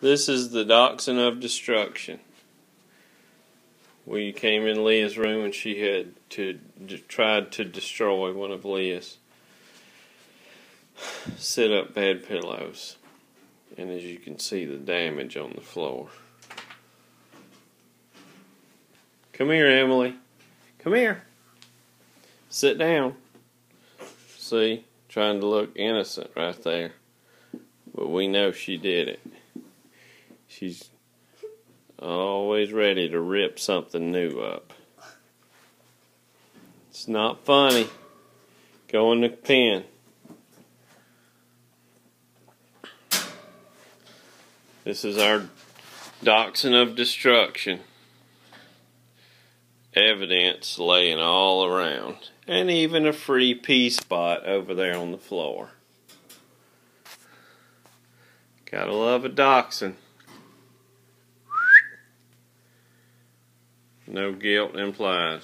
This is the Dachshund of Destruction. We came in Leah's room and she had to tried to destroy one of Leah's sit up bed pillows. And as you can see the damage on the floor. Come here, Emily. Come here. Sit down. See, trying to look innocent right there. But we know she did it. She's always ready to rip something new up. It's not funny. Go in the pen. This is our Dachshund of Destruction. Evidence laying all around. And even a free pee spot over there on the floor. Gotta love a dachshund. No guilt implied.